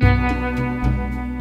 嗯